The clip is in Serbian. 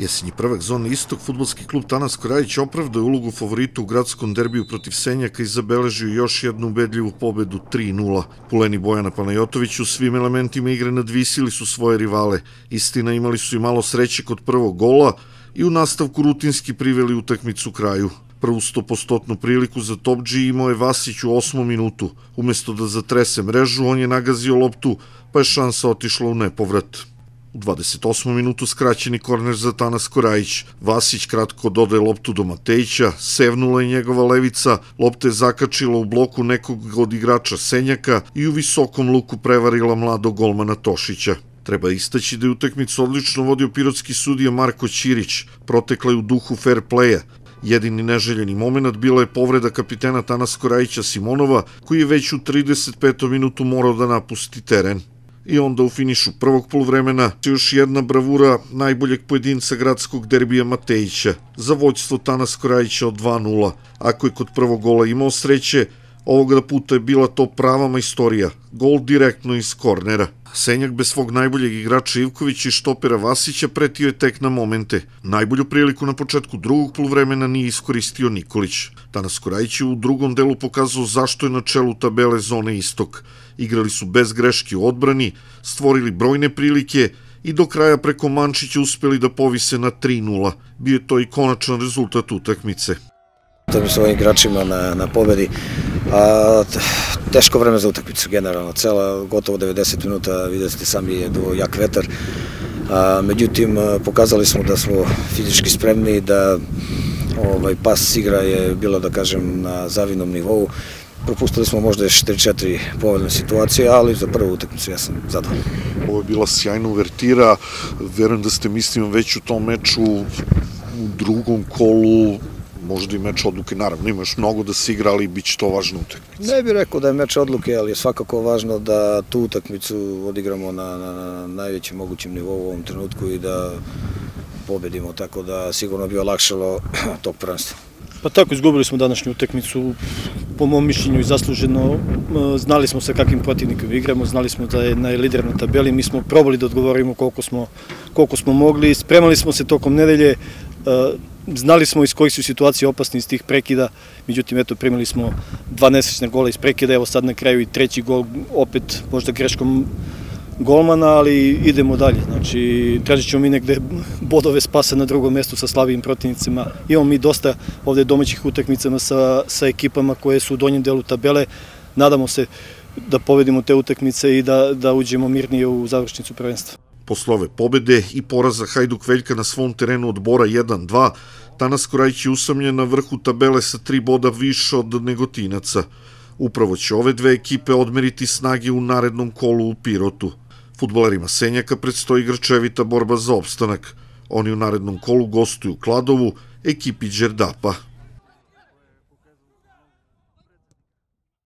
Jesenji prvak zone Istok, futbolski klub Tanas Korajić opravdao ulogu favorita u gradskom derbiju protiv Senjaka i zabeležio još jednu ubedljivu pobedu 3-0. Puleni Bojana Panajotović u svim elementima igre nadvisili su svoje rivale. Istina, imali su i malo sreće kod prvog gola i u nastavku rutinski priveli utakmicu kraju. Prvu stopostotnu priliku za Topđi imao je Vasić u osmom minutu. Umesto da zatrese mrežu, on je nagazio loptu, pa je šansa otišla u nepovrat. U 28. minutu skraćeni korner za Tanas Korajić. Vasić kratko dodaje loptu do Matejića, sevnula je njegova levica, lopta je zakačila u bloku nekog od igrača Senjaka i u visokom luku prevarila mladog golmana Tošića. Treba istaći da je utakmicu odlično vodio pirotski sudija Marko Ćirić, protekla je u duhu fair playa, Jedini neželjeni moment bila je povreda kapitena Tanas Korajića Simonova, koji je već u 35. minutu morao da napusti teren i onda u finišu prvog polovremena još jedna bravura najboljeg pojedinca gradskog derbija Matejića za vođstvo Tanas Korajića od 2-0. Ako je kod prvog gola imao sreće, ovoga puta je bila to prava majstorija, gol direktno iz kornera. Senjak bez svog najboljeg igrača Ivković i štopera Vasića pretio je tek na momente. Najbolju priliku na početku drugog poluvremena nije iskoristio Nikolić. Danas Korajić je u drugom delu pokazao zašto je na čelu tabele zone istok. Igrali su bez greške u odbrani, stvorili brojne prilike i do kraja preko Mančića uspeli da povise na 3-0. Bio je to i konačan rezultat utakmice. To bi svojim igračima na, na pobedi. A, teško vreme za utakmicu generalno, cela gotovo 90 minuta, videli ste sami je do jak vetar. A, međutim, pokazali smo da smo fizički spremni, da ovaj, pas igra je bilo, da kažem, na zavidnom nivou. Propustili smo možda još 3-4 povoljne situacije, ali za prvu utakmicu ja sam zadovoljan. Ovo je bila sjajna uvertira, verujem da ste mislim već u tom meču u drugom kolu možda i meč odluke, naravno imaš mnogo da se igra, ali bit će to važna utakmica. Ne bih rekao da je meč odluke, ali je svakako važno da tu utakmicu odigramo na, na, na najvećem mogućem nivou u ovom trenutku i da pobedimo, tako da sigurno bi olakšalo tog prvenstva. Pa tako, izgubili smo današnju utekmicu, po mom mišljenju i zasluženo. Znali smo sa kakvim protivnikom igramo, znali smo da je najlider na tabeli, mi smo probali da odgovorimo koliko smo, koliko smo mogli, spremali smo se tokom nedelje, znali smo iz kojih su situacije opasni iz tih prekida, međutim, eto, primili smo dva nesrećne gola iz prekida, evo sad na kraju i treći gol, opet možda greškom golmana, ali idemo dalje. Znači, tražit ćemo mi negde bodove spasa na drugom mestu sa slabijim protivnicima. Imamo mi dosta ovde domaćih utakmicama sa, sa ekipama koje su u donjem delu tabele. Nadamo se da povedimo te utakmice i da, da uđemo mirnije u završnicu prvenstva. Posle ove pobede i poraza Hajduk Veljka na svom terenu od Bora 1-2, Tanas Korajić je usamljen na vrhu tabele sa tri boda više od Negotinaca. Upravo će ove dve ekipe odmeriti snage u narednom kolu u Pirotu. Futbolerima Senjaka predstoji grčevita borba za opstanak. Oni u narednom kolu gostuju Kladovu, ekipi Đerdapa.